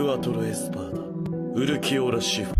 クワトロエスパーダ。ウルキオーラシフ